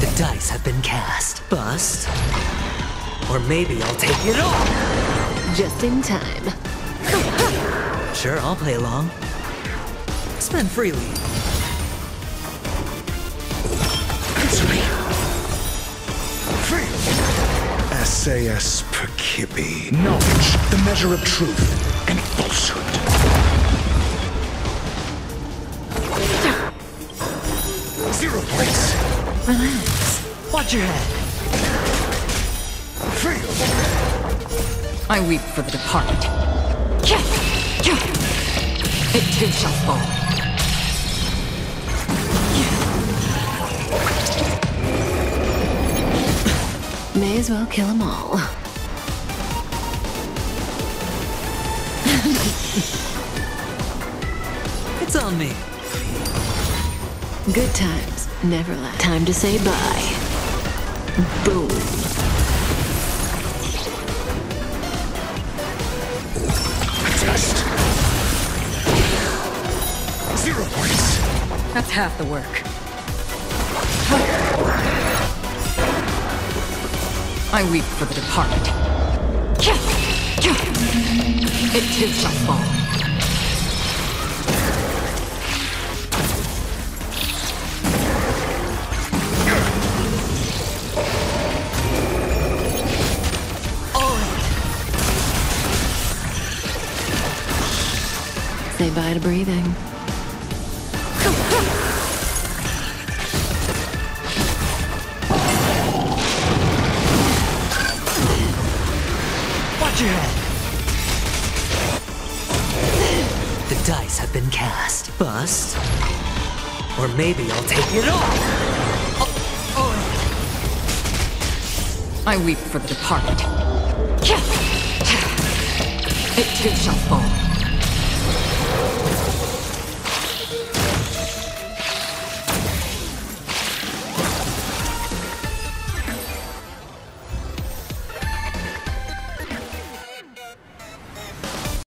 The dice have been cast. Bust. Or maybe I'll take it all. Just in time. Sure, I'll play along. Spend freely. S.A.S. per Knowledge, the measure of truth and falsehood. Zero points. Relax. Watch your head. Fail. I weep for the departed. It too shall fall. May as well kill them all. It's on me. Good times, never last. Time to say bye. Boom. Test. Zero points. That's half the work. I weep for the departed. It too shall fall. Say bye to breathing. Watch your head. The dice have been cast. Bust. Or maybe I'll take it all. Oh, oh. I weep for the departed. It too shall fall.